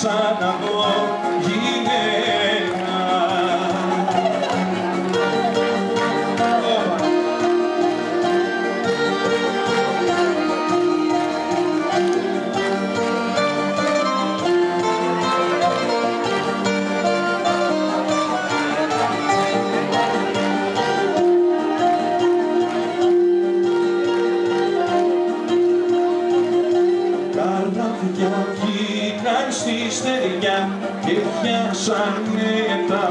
ξαναδώ Καρδάκια βγήκαν στη στεριά και πιάσανε τα